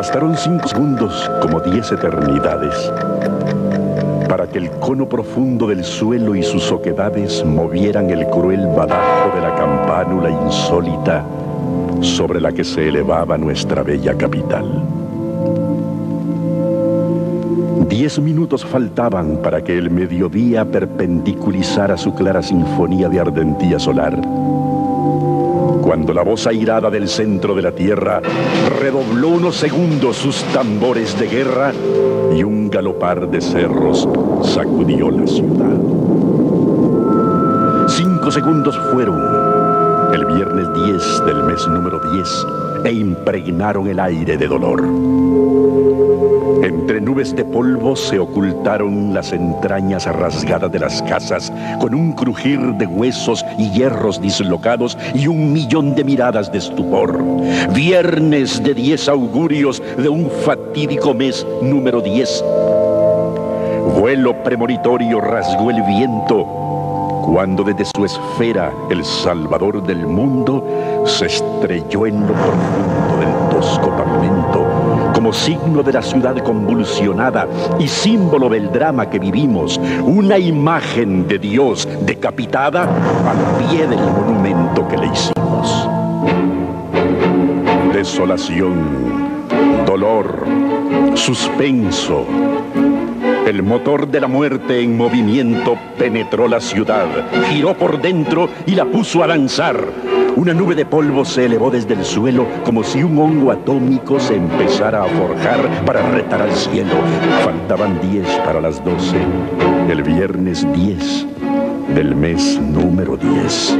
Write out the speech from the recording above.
Bastaron cinco segundos como diez eternidades para que el cono profundo del suelo y sus oquedades movieran el cruel badajo de la campánula insólita sobre la que se elevaba nuestra bella capital. Diez minutos faltaban para que el mediodía perpendiculizara su clara sinfonía de ardentía solar. Cuando la voz airada del centro de la tierra redobló unos segundos sus tambores de guerra y un galopar de cerros sacudió la ciudad. Cinco segundos fueron el viernes 10 del mes número 10 e impregnaron el aire de dolor. De polvo se ocultaron las entrañas rasgadas de las casas, con un crujir de huesos y hierros dislocados y un millón de miradas de estupor. Viernes de diez augurios de un fatídico mes número 10. Vuelo premonitorio rasgó el viento cuando desde su esfera el Salvador del mundo se estrelló en lo profundo del tosco pavimento signo de la ciudad convulsionada y símbolo del drama que vivimos, una imagen de Dios decapitada al pie del monumento que le hicimos. Desolación, dolor, suspenso. El motor de la muerte en movimiento penetró la ciudad, giró por dentro y la puso a lanzar una nube de polvo se elevó desde el suelo como si un hongo atómico se empezara a forjar para retar al cielo. Faltaban diez para las doce, el viernes diez del mes número diez.